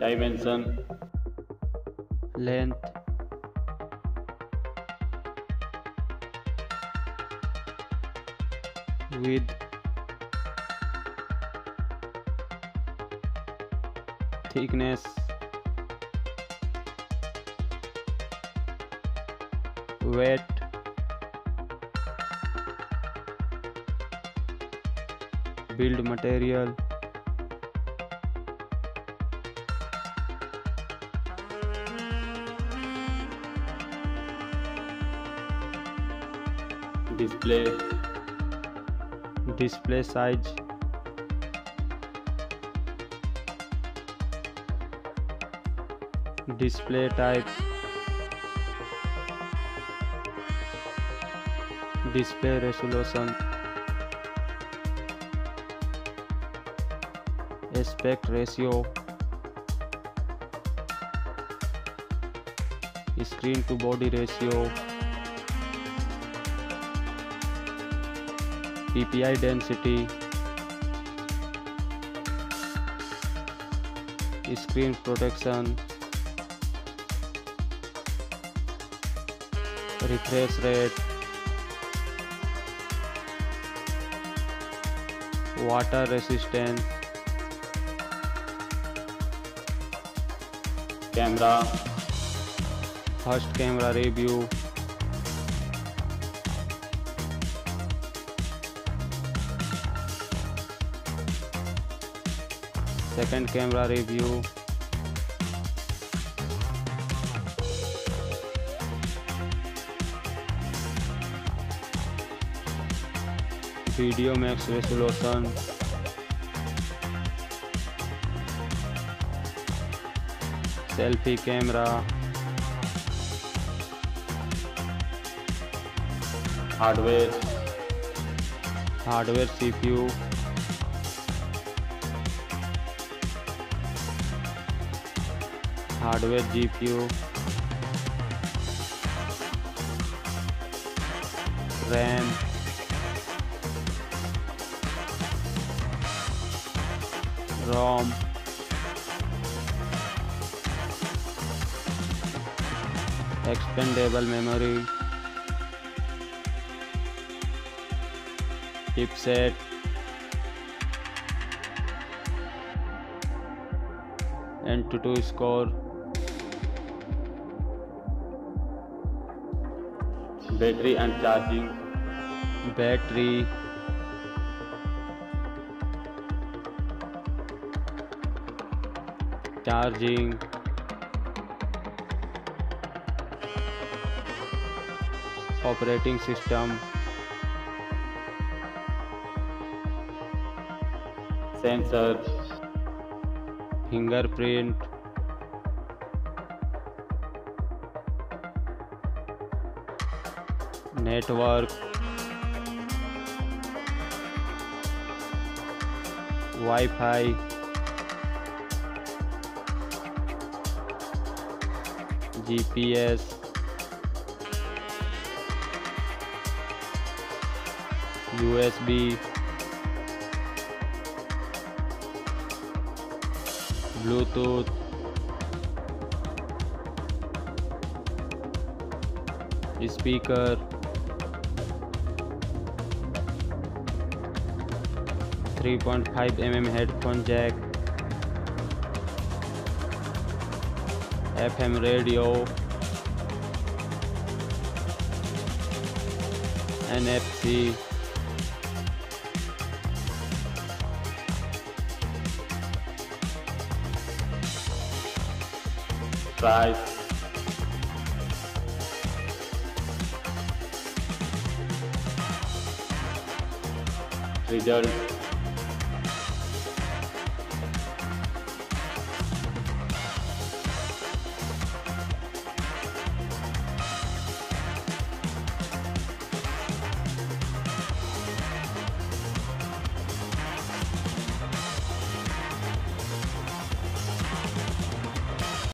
Dimension length with thickness weight build material display display size display type display resolution aspect ratio screen to body ratio PPI density, screen protection, refresh rate, water resistance, camera, first camera review, second camera review video max resolution selfie camera hardware hardware CPU hardware GPU, RAM, ROM, expandable memory, chipset, and to score. Battery and charging battery charging operating system sensor fingerprint network WiFi GPS USB Bluetooth speaker 3.5 mm headphone jack FM radio NFC price results